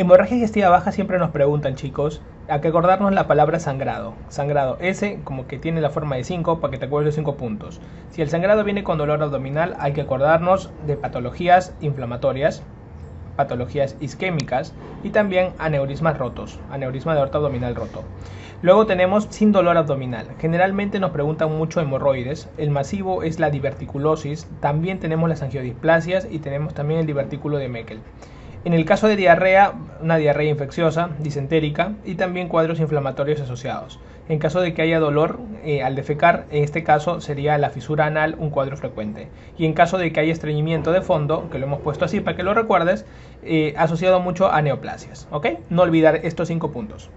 Hemorragia digestiva baja siempre nos preguntan, chicos, hay que acordarnos la palabra sangrado. Sangrado S, como que tiene la forma de 5, para que te acuerdes de 5 puntos. Si el sangrado viene con dolor abdominal, hay que acordarnos de patologías inflamatorias, patologías isquémicas y también aneurismas rotos, aneurisma de aorta abdominal roto. Luego tenemos sin dolor abdominal. Generalmente nos preguntan mucho hemorroides. El masivo es la diverticulosis. También tenemos las angiodisplasias y tenemos también el divertículo de Meckel. En el caso de diarrea, una diarrea infecciosa, disentérica y también cuadros inflamatorios asociados. En caso de que haya dolor eh, al defecar, en este caso sería la fisura anal un cuadro frecuente. Y en caso de que haya estreñimiento de fondo, que lo hemos puesto así para que lo recuerdes, eh, asociado mucho a neoplasias. ¿Ok? No olvidar estos cinco puntos.